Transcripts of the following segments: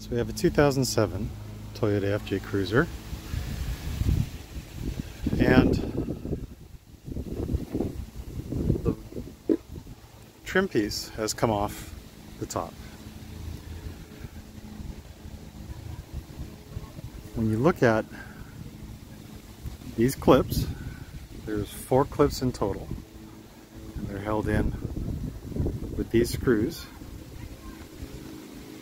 So we have a 2007 Toyota FJ Cruiser. And the trim piece has come off the top. When you look at these clips, there's four clips in total. And they're held in with these screws.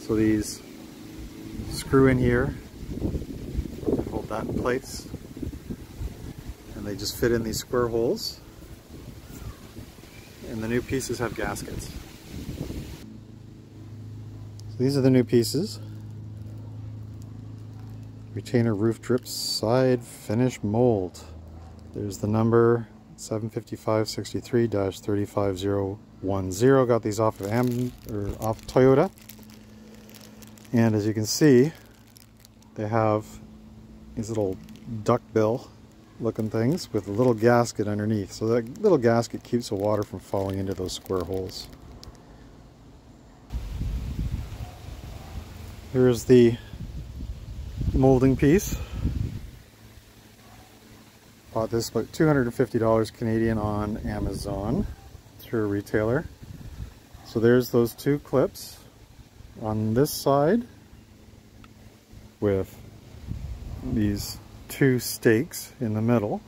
So these screw in here, hold that in place, and they just fit in these square holes. And the new pieces have gaskets. So these are the new pieces. Retainer roof drip side finish mold. There's the number 75563-35010. Got these off of Am or off Toyota. And as you can see, they have these little duckbill looking things with a little gasket underneath. So that little gasket keeps the water from falling into those square holes. Here's the molding piece. Bought this about $250 Canadian on Amazon through a retailer. So there's those two clips on this side with these two stakes in the middle.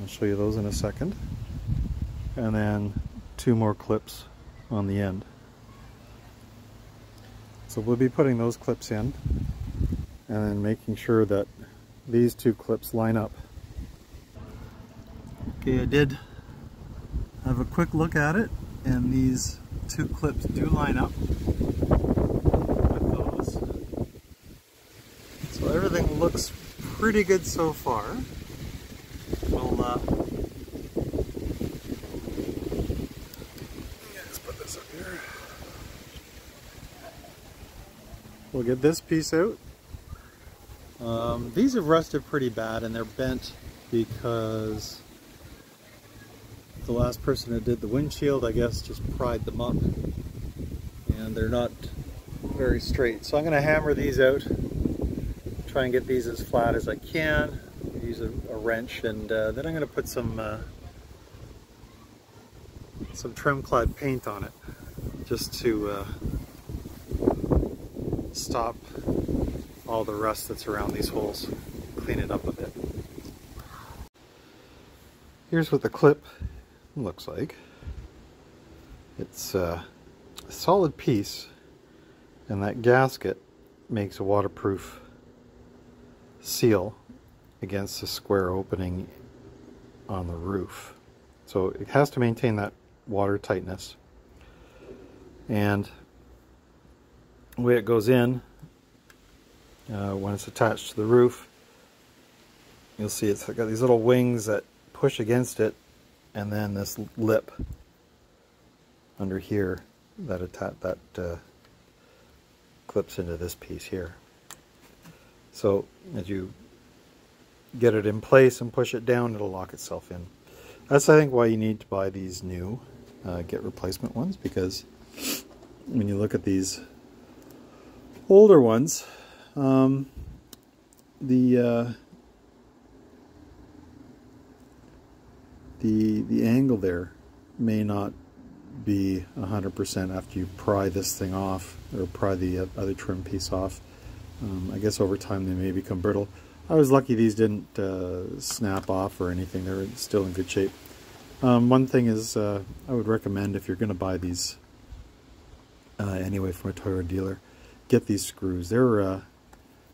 I'll show you those in a second. And then two more clips on the end. So we'll be putting those clips in and then making sure that these two clips line up. Okay, I did have a quick look at it and these two clips do line up with those. So everything looks pretty good so far. We'll uh, let's put this up here. We'll get this piece out. Um, these have rusted pretty bad and they're bent because the last person that did the windshield, I guess, just pried them up. And they're not very straight. So I'm going to hammer these out, try and get these as flat as I can, use a, a wrench, and uh, then I'm going to put some uh, some Tremclad paint on it, just to uh, stop all the rust that's around these holes, clean it up a bit. Here's what the clip looks like. It's uh, a solid piece and that gasket makes a waterproof seal against the square opening on the roof. So it has to maintain that water tightness. And the way it goes in, uh, when it's attached to the roof, you'll see it's got these little wings that push against it and then this lip under here that attach that uh, clips into this piece here. So as you get it in place and push it down, it'll lock itself in. That's I think why you need to buy these new uh, get replacement ones because when you look at these older ones, um, the uh, the the angle there may not be 100% after you pry this thing off or pry the uh, other trim piece off. Um, I guess over time they may become brittle. I was lucky these didn't uh, snap off or anything. They're still in good shape. Um, one thing is uh, I would recommend if you're going to buy these uh, anyway from a Toyota dealer, get these screws. They're uh,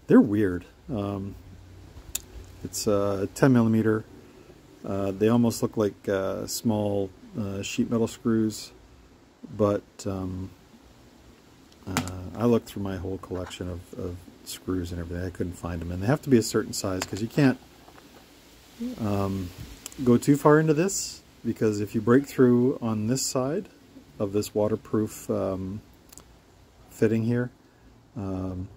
they're weird. Um, it's a 10 millimeter uh, they almost look like uh, small uh, sheet metal screws, but um, uh, I looked through my whole collection of, of, screws and everything. I couldn't find them, and they have to be a certain size because you can't um, go too far into this because if you break through on this side of this waterproof um, fitting here, um,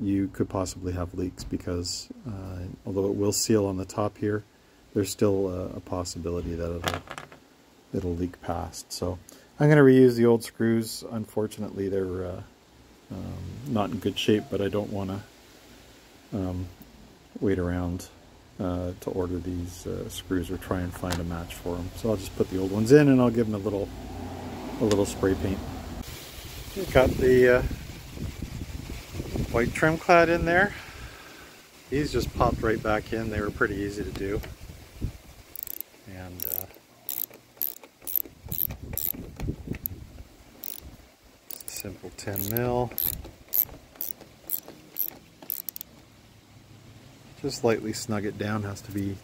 you could possibly have leaks because uh, although it will seal on the top here, there's still a, a possibility that it'll, it'll leak past. So I'm going to reuse the old screws. Unfortunately, they're uh, um, not in good shape, but I don't want to um, wait around uh, to order these uh, screws or try and find a match for them. So I'll just put the old ones in and I'll give them a little a little spray paint. Got the uh, white Tremclad in there. These just popped right back in. They were pretty easy to do. And uh, simple 10 mil. Just lightly snug it down. Has to be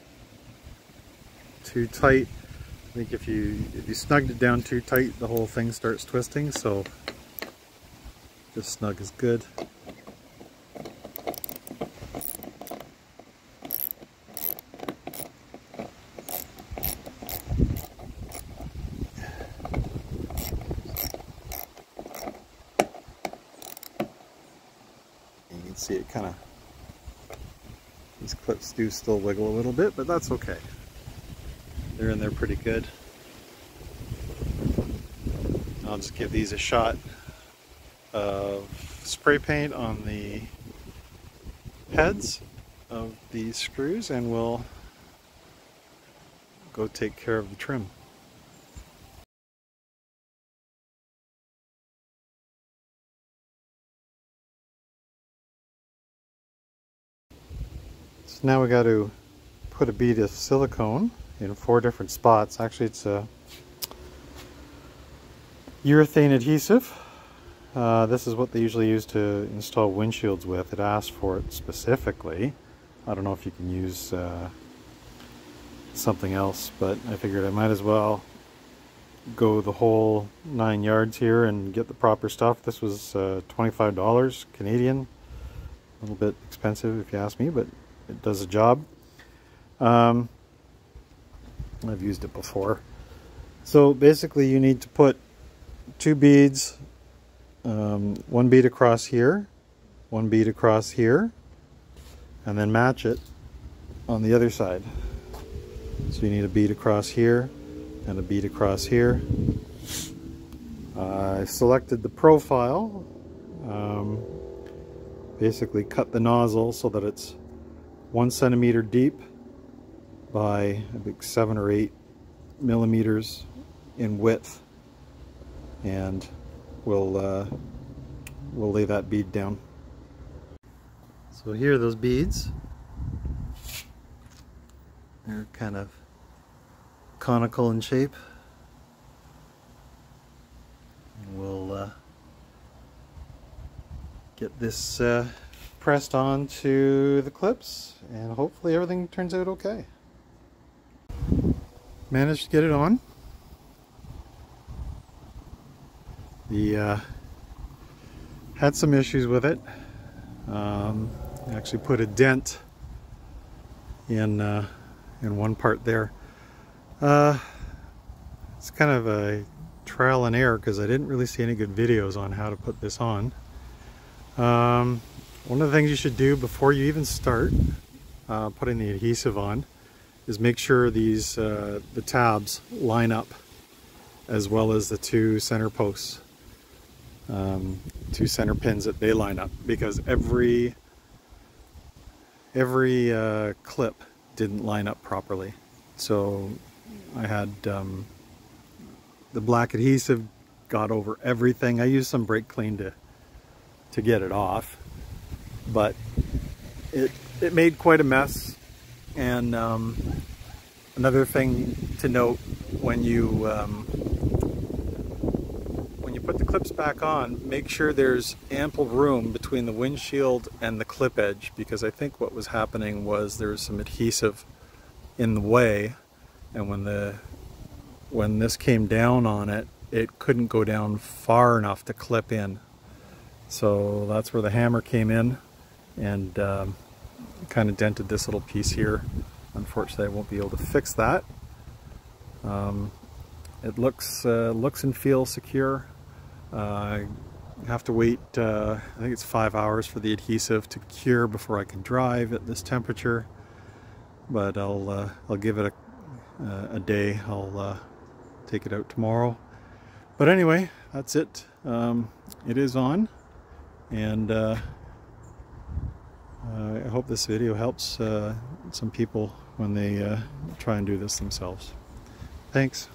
too tight. I think if you if you snugged it down too tight, the whole thing starts twisting. So just snug is good. see kind of, these clips do still wiggle a little bit, but that's okay. They're in there pretty good. I'll just give these a shot of spray paint on the heads of these screws and we'll go take care of the trim. So now we got to put a bead of silicone in four different spots. Actually, it's a urethane adhesive. Uh, this is what they usually use to install windshields with. It asks for it specifically. I don't know if you can use uh, something else, but I figured I might as well go the whole nine yards here and get the proper stuff. This was uh, $25 Canadian. A little bit expensive if you ask me, but it does a job. Um, I've used it before. So basically you need to put two beads, um, one bead across here, one bead across here, and then match it on the other side. So you need a bead across here and a bead across here. I selected the profile, um, basically cut the nozzle so that it's one centimeter deep by I think seven or eight millimeters in width and we'll uh, we'll lay that bead down. So here are those beads. They're kind of conical in shape. And we'll uh, get this uh, pressed on to the clips and hopefully everything turns out okay. Managed to get it on. The uh, had some issues with it. Um, actually put a dent in uh, in one part there. Uh, it's kind of a trial and error because I didn't really see any good videos on how to put this on. Um, one of the things you should do before you even start uh, putting the adhesive on is make sure these uh, the tabs line up as well as the two center posts, um, two center pins that they line up because every every uh, clip didn't line up properly. So I had um, the black adhesive got over everything. I used some brake clean to to get it off but it, it made quite a mess. And um, another thing to note when you um, when you put the clips back on, make sure there's ample room between the windshield and the clip edge because I think what was happening was there was some adhesive in the way and when the when this came down on it it couldn't go down far enough to clip in so that's where the hammer came in and um, kind of dented this little piece here. Unfortunately, I won't be able to fix that. Um, it looks uh, looks and feels secure. Uh, I have to wait, uh, I think it's five hours for the adhesive to cure before I can drive at this temperature. But I'll uh, I'll give it a, uh, a day. I'll uh, take it out tomorrow. But anyway, that's it. Um, it is on And uh, I hope this video helps uh, some people when they uh, try and do this themselves. Thanks.